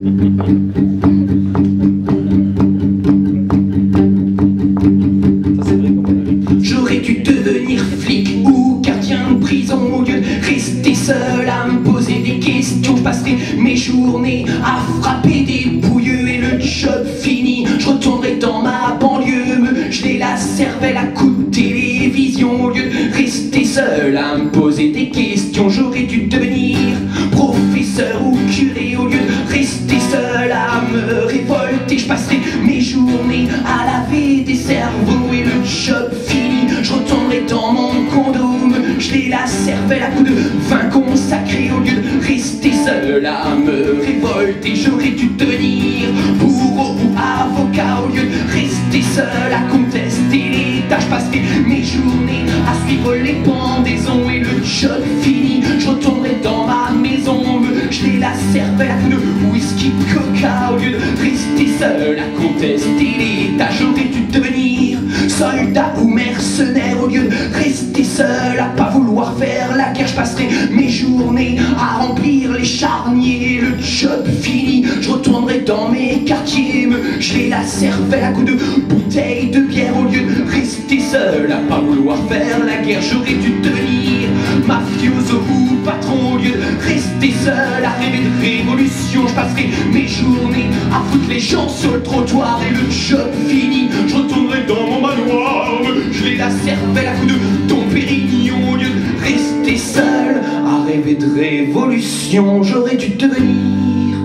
J'aurais dû devenir flic ou gardien de prison au lieu de rester seul à me poser des questions. Je passerai mes journées à frapper des bouilleux et le job fini. Je retournerai dans ma banlieue, me geler la cervelle à coups de télévision au lieu de rester seul à me poser des questions. J'aurais dû devenir Je passerai mes journées à laver des cerveaux et le job fini. Je retournerai dans mon condo, me geler la cervelle à coups de vin consacré au lieu de rester seul à me révolter. J'aurais dû devenir bourreau ou avocat au lieu de rester seul à whisky coca au lieu de rester seul à contester l'État. J'aurais dû devenir soldat ou mercenaire au lieu de rester seul à pas vouloir faire la guerre. Je passerai mes journées à remplir les charniers, le job fini. Je retournerai dans mes quartiers, me geler la cervelle à coups de bouteilles de bière au lieu de rester seul à pas vouloir faire la guerre. J'aurais dû devenir mafioso ou patron au lieu de rester seul à rêver de révolution. Gens sur le trottoir et le job fini. Je retournerai dans mon manoir, me geler la cervelle à coups de Dom Pérignon au lieu de rester seul à rêver de révolution. J'aurais dû devenir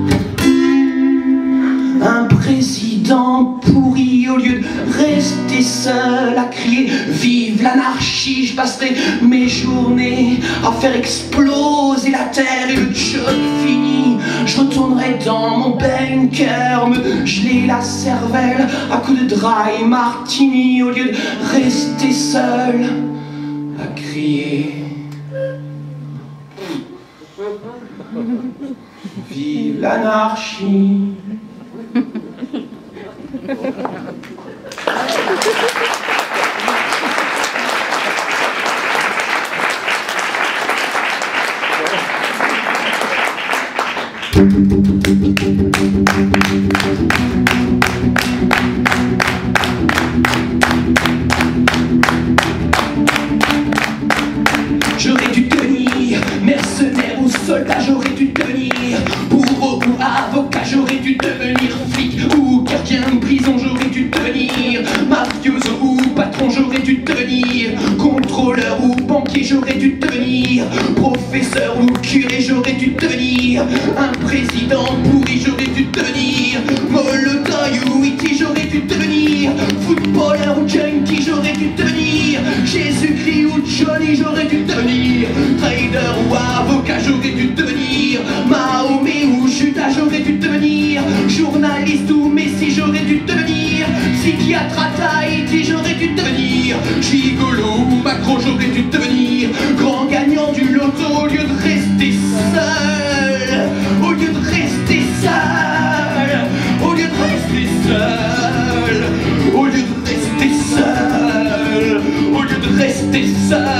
un président pourri au lieu de rester seul à crier vive l'anarchie je passerai mes journées à faire exploser la terre et le job fini je retournerai dans mon bunker me geler la cervelle à coups de dry martini au lieu de rester seul à crier. Vive l'anarchie J'aurais dû devenir mercenaire ou soldat, j'aurais dû devenir bourreau ou avocat, j'aurais dû devenir flic ou gardien de prison, j'aurais dû devenir mafioso ou patron, j'aurais dû devenir contrôleur ou banquier, j'aurais dû devenir professeur ou un président pourri, j'aurais dû devenir Molotoy ou Iti, j'aurais dû devenir footballeur ou junkie, j'aurais dû devenir Jésus-Christ ou Johnny, j'aurais dû devenir trader ou avocat, j'aurais dû devenir Mahomet ou Judas, j'aurais dû devenir journaliste ou Messi, j'aurais dû devenir psychiatre à Tahiti, j'aurais dû devenir gigolo tristeza